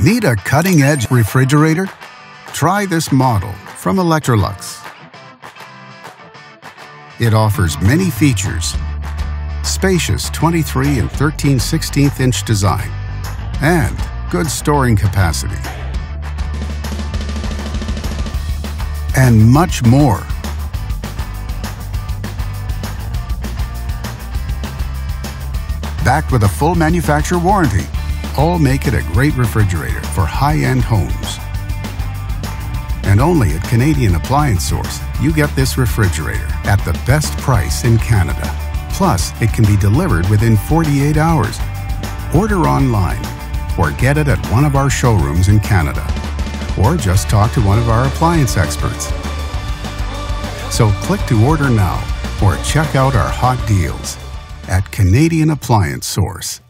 Need a cutting edge refrigerator? Try this model from Electrolux. It offers many features spacious 23 and 13 16 inch design, and good storing capacity. And much more. Backed with a full manufacturer warranty, all make it a great refrigerator for high-end homes. And only at Canadian Appliance Source, you get this refrigerator at the best price in Canada. Plus, it can be delivered within 48 hours. Order online or get it at one of our showrooms in Canada. Or just talk to one of our appliance experts. So click to order now or check out our hot deals at Canadian Appliance Source.